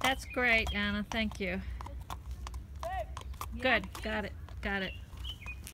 That's great, Anna. Thank you. Good. Got it. Got it.